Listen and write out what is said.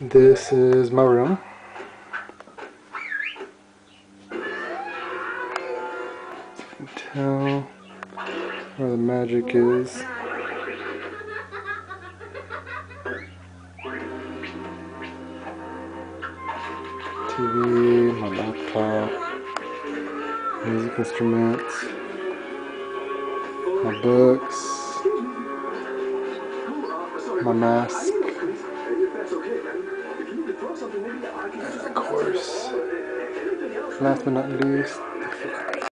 This is my room. You can tell where the magic is. TV, my laptop, music instruments, my books, my mask, of course, last but not least,